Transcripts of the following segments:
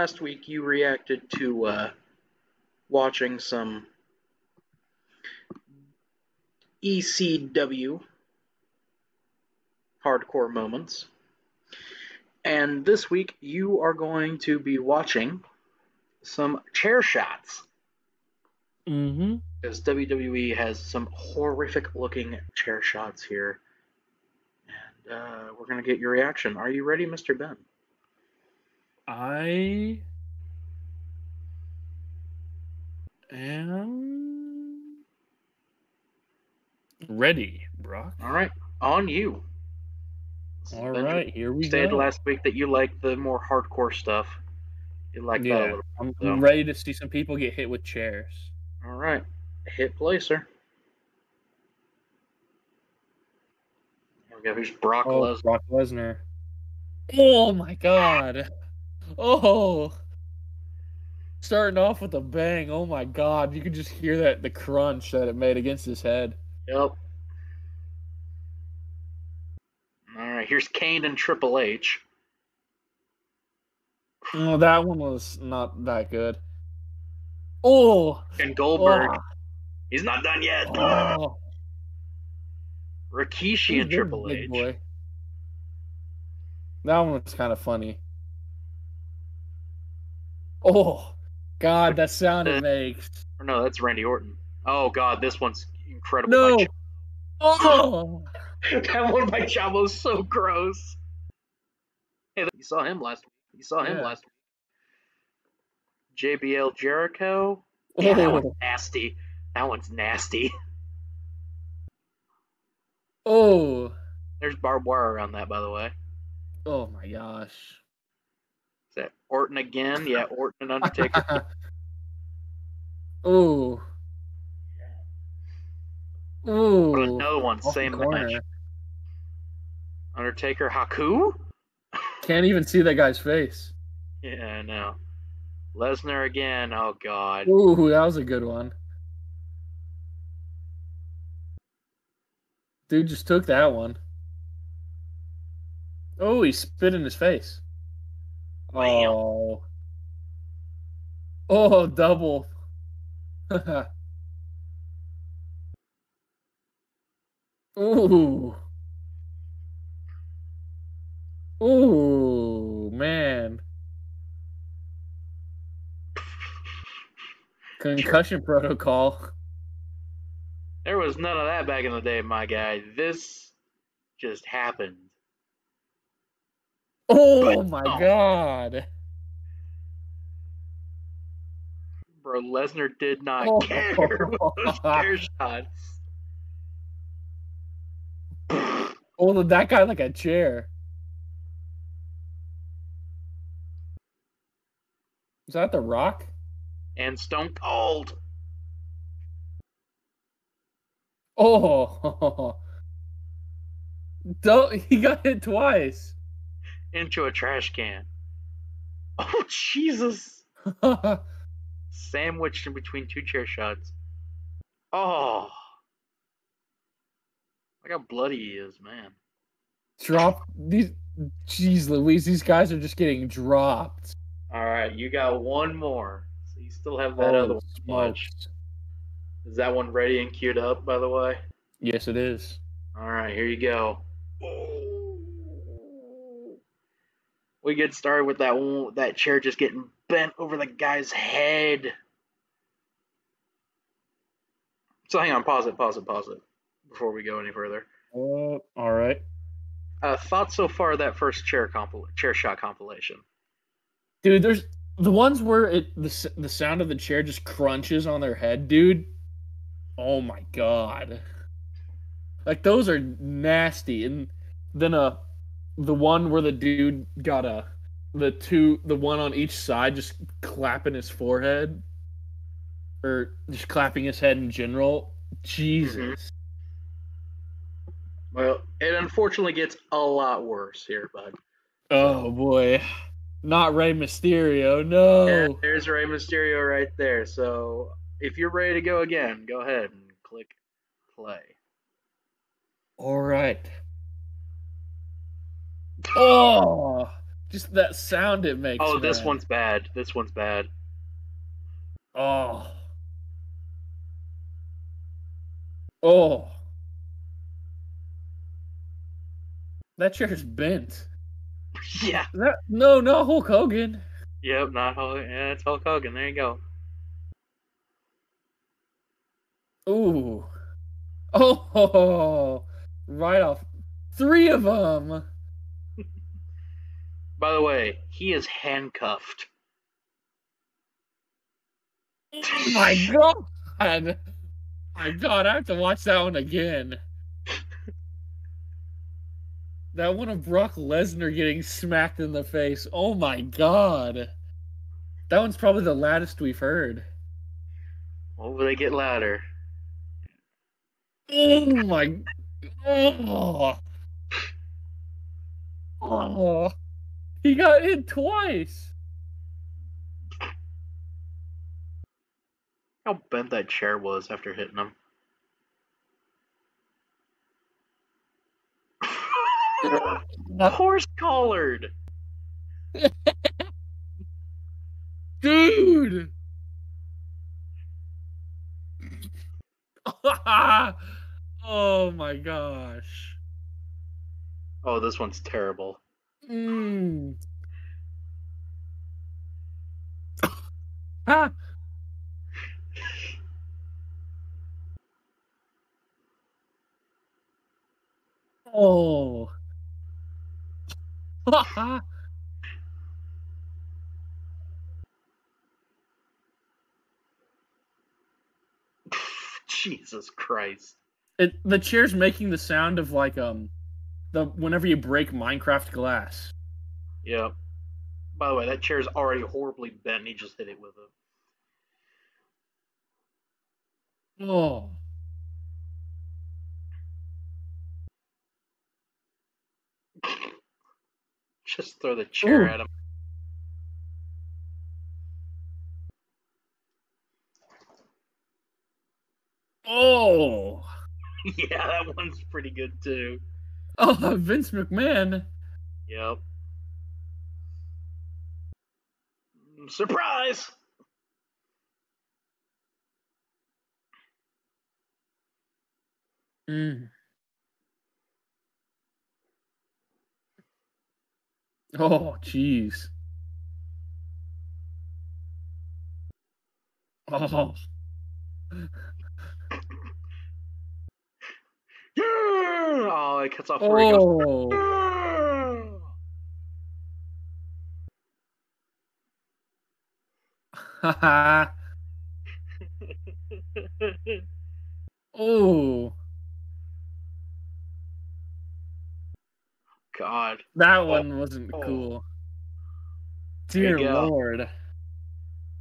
last week you reacted to uh, watching some ECW hardcore moments. And this week you are going to be watching some chair shots. Mm-hmm. Because WWE has some horrific looking chair shots here. And uh, we're going to get your reaction. Are you ready, Mr. Ben? I am ready, Brock. All right, on you. All right, here we stated go. last week that you like the more hardcore stuff. You like that a yeah, little. I'm so. ready to see some people get hit with chairs. All right, hit placer. Here we go. Here's Brock Oh, Lesnar. Brock Lesnar. Oh my God. Oh. Starting off with a bang. Oh my God. You can just hear that the crunch that it made against his head. Yep. All right, here's Kane and Triple H. Oh, that one was not that good. Oh. And Goldberg. Oh. He's not done yet. oh. Rikishi He's and Triple H. That one was kind of funny. Oh, God, that sound it makes. Or oh, no, that's Randy Orton. Oh God, this one's incredible. No. Oh. That one by Chavo is so gross. Hey, you saw him last week. You saw him Yeah. last week. JBL Jericho. Yeah, that one's Oh. nasty. That one's nasty. Oh. There's barbed wire around that, by the way. Oh my gosh. Is that Orton again? Yeah, Orton and Undertaker. Ooh. Ooh. another one, Off same match. Undertaker Haku? Can't even see that guy's face. Yeah, I know. Lesnar again. Oh God. Ooh, that was a good one. Dude just took that one. Oh, he spit in his face. Bam. Oh. Oh, double. Ooh. Ooh, man. Concussion protocol. There was none of that back in the day, my guy. This just happened. Oh But- my oh. god. Bro, Lesnar did not Oh. care with those chair shots. Oh, that guy like a chair. Is that the rock? and Stone Cold. Oh. Don't he got hit twice. Into a trash can. Oh Jesus! Sandwiched in between two chair shots. Oh, look how bloody he is, man. Drop these Jeez Louise, these guys are just getting dropped. All right, you got one more. So you still have that Oh, other one. Is that one ready and queued up, by the way? Yes, it is. All right, here you go. We get started with that one, that chair just getting bent over the guy's head. So hang on, pause it, pause it, pause it before we go any further. Uh, all right. Uh, thoughts so far of that first chair compil- chair shot compilation? Dude, there's the ones where it the the sound of the chair just crunches on their head, dude. Oh my god. Like those are nasty. And then uh the one where the dude got a the two the one on each side just clapping his forehead or just clapping his head in general. Jesus. Mm-hmm. Well, it unfortunately gets a lot worse here, bud. Oh boy. Not Rey Mysterio. No. Yeah, there's Rey Mysterio right there. So if you're ready to go again, go ahead and click play. All right. Oh, Just that sound it makes. Oh, this one's bad. This one's bad. Oh. Oh. That chair's bent. Yeah. That no, not Hulk Hogan. Yep. Not Hulk. Yeah, it's Hulk Hogan. There you go. Ooh. Oh, right off. Three of them. By the way, he is handcuffed. Oh my god. Oh my god, I have to watch that one again. That one of Brock Lesnar getting smacked in the face. Oh my god. That one's probably the loudest we've heard. What will they get louder? Oh my. Oh. Oh. He got hit twice. How bent that chair was after hitting him. Horse collared. Dude. oh my gosh. Oh, this one's terrible. Mm. ah. Oh. Jesus Christ. it the chair's making the sound of like um the whenever you break Minecraft glass. Yep. By the way, that chair's already horribly bent and he just hit it with it. Oh. Just throw the chair Ooh. at him. Oh. yeah, that one's pretty good too. Oh, Vince McMahon. Yep. Surprise! Mm. Oh, jeez. Oh. Yeah! Oh, it cuts off where he goes. Oh. Oh. God. That one wasn't Oh. cool. Dear go. Lord.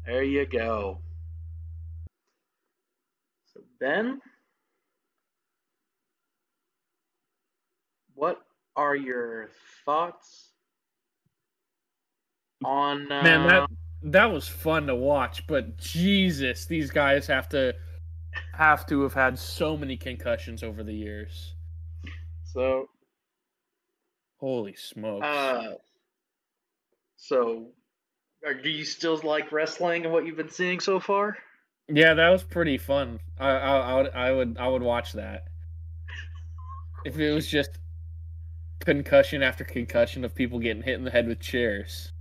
There you go. So, Ben, what are your thoughts on. Uh, Man, that that was fun to watch, but Jesus, these guys have to have to have had so many concussions over the years. So, Holy smokes. uh, so, are, do you still like wrestling and what you've been seeing so far? yeah, that was pretty fun. I, I I would I would I would watch that. If it was just concussion after concussion of people getting hit in the head with chairs.